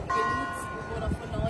Benutzen oder von der